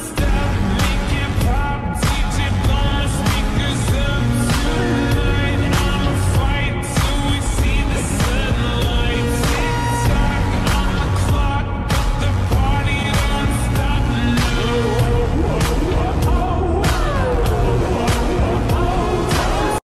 stop.